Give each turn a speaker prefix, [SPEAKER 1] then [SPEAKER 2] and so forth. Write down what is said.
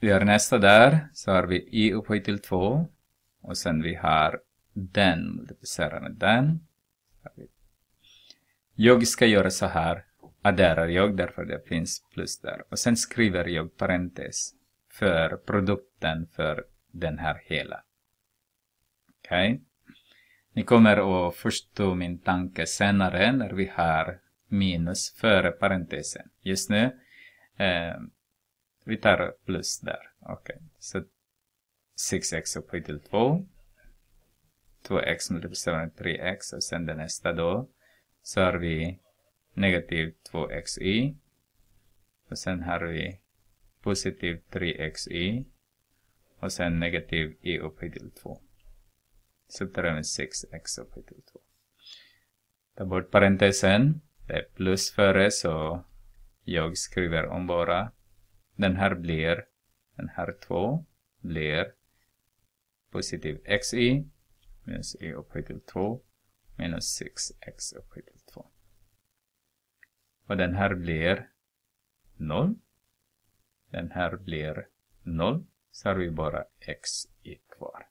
[SPEAKER 1] vi har nästa där, så har vi i upphöjt till 2. Och sen vi har den multiplicerar med den. Jag ska göra så här, adderar jag därför det finns plus där. Och sen skriver jag parentes för produkten för den här hela. Okej? Okay? Ni kommer att förstå min tanke senare när vi har minus före parentesen. Just nu, eh, vi tar plus där. Okej, okay. så 6x upphöjt till 2. 2x multiplicerat med 3x och sen det nästa då. Så har vi negativ 2xy. Och sen har vi positiv 3xy. Och sen negativ y upphöjt till 2. Så tar vi med 6x upphöjt till 2. Ta bort parentesen. Det är plus före så jag skriver om bara. Den här blir, den här 2 blir positiv xy minus y upphöjt till 2 minus 6x upphöjt till 2. Och den här blir 0. Den här blir 0. Så har vi bara x kvar.